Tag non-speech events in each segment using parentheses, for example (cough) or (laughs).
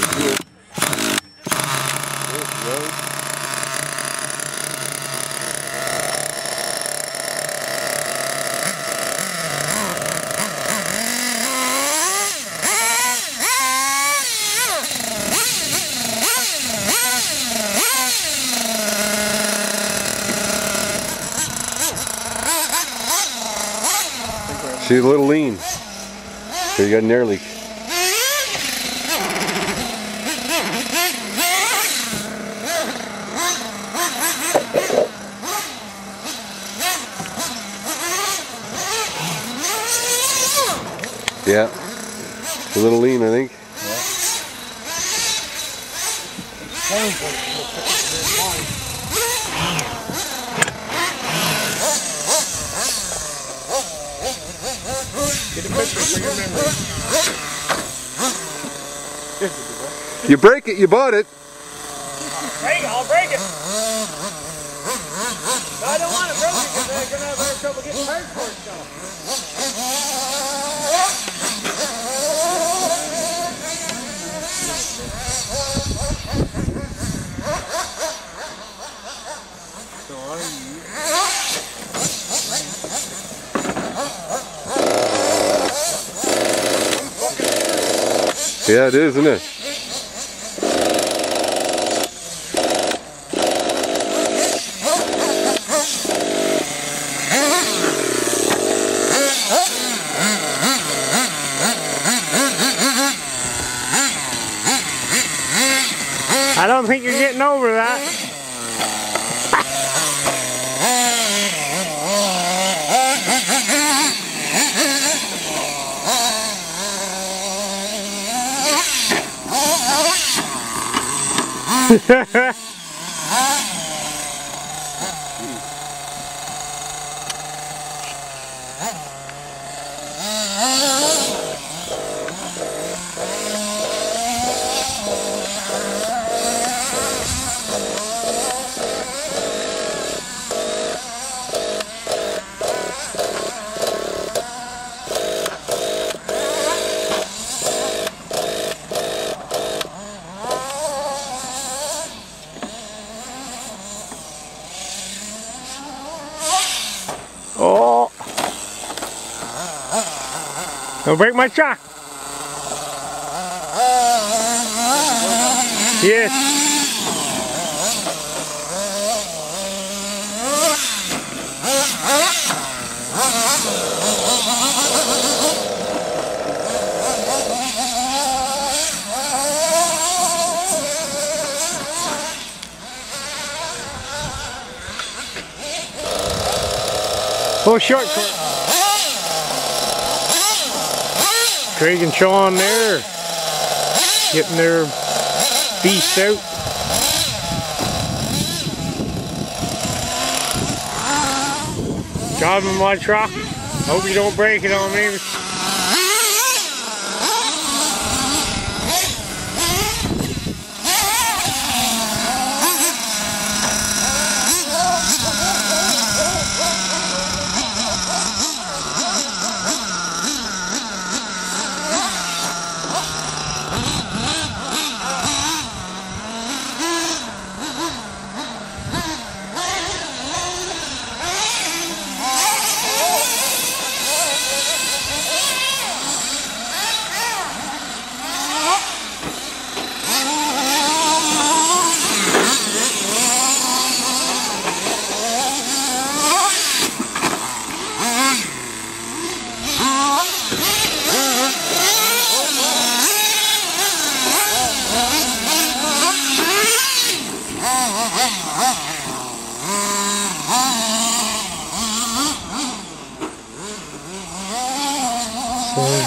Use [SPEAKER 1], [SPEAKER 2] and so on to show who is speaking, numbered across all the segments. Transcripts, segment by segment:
[SPEAKER 1] goes. She's a little lean. So you got an air leak. Yeah. A little lean, I think. You break it, you bought it.
[SPEAKER 2] Break it, I'll break it. But I don't want it broken because they're going to have trouble getting parts for it still. So are you?
[SPEAKER 1] Yeah, it is, isn't it?
[SPEAKER 2] I don't think you're getting over that. (laughs) oh. Don't break my truck. Yes. Oh, shortcut. Craig and Sean there, getting their beast out. Driving my truck. Hope you don't break it on me.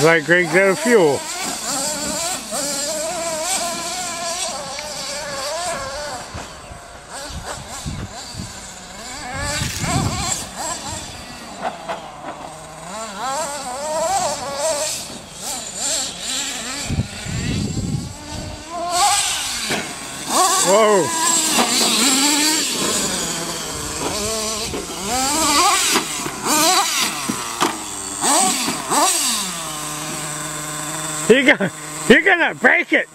[SPEAKER 2] Like Greg's out of fuel. Whoa. You're gonna, you're gonna break it.